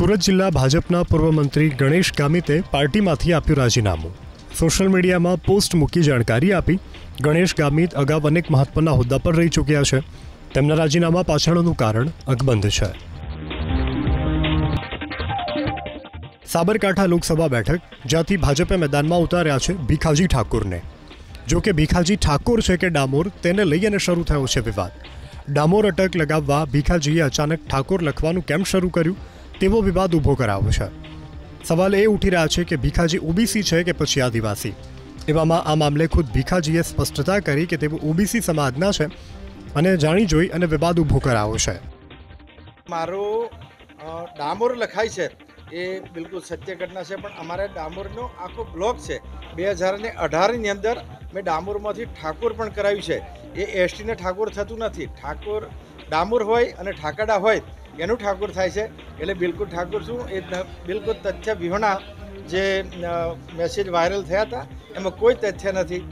સુરત જિલ્લા ભાજપના પૂર્વ મંત્રી ગણેશ ગામિતે પાર્ટીમાંથી આપ્યું રાજીનામું. સોશિયલ મીડિયામાં પોસ્ટ મૂકી જાણકારી આપી ગણેશ ગામિત અગાઉ અનેક મહત્વના હોદ્દા પર રહી ચૂક્યા છે. તેમના રાજીનામા પાછળનું કારણ અકબંધ છે. સાબરકાંઠા લોકસભા બેઠક, જ્યાંથી ભાજપે મેદાનમાં ઉતાર્યા છે ભીખાજી ઠાકોરને. જો કે ભીખાજી ઠાકોર છે કે ડામોર, તેને લઈને શરૂ થયો છે વિવાદ. ડામોર અટક લગાવવા ભીખાજીએ અચાનક ઠાકોર લખવાનું કેમ શરૂ કર્યું? તેવો વિવાદ ઊભો કરાવ્યો છે. સવાલ એ ઉઠી રહ્યા છે કે ભીખાજી ઓબીસી છે કે પછી આદિવાસી? એવામાં આ મામલે ખુદ ભીખાજીએ સ્પષ્ટતા કરી કે તેઓ ઓબીસી સમાજના છે અને જાણી જોઈ અને વિવાદ ઊભો કરાવ્યો છે. મારો ડામોર લખાય છે. એ બિલકુલ સત્ય ઘટના છે, પણ અમારે ડામોરનો આખો બ્લોક છે. બે હજાર ને અઢારની અંદર મેં ડામોરમાંથી ઠાકોર પણ કરાવ્યું છે. એ એસટીને ઠાકોર થતું નથી. ઠાકોર, ડામોર હોય અને ઠાકાડા હોય એનું ઠાકોર થાય છે. એટલે બિલકુલ ઠાકોર શું એ બિલકુલ તથ્ય વિહોણા જે મેસેજ વાયરલ થયા હતા, એમાં કોઈ તથ્ય નથી.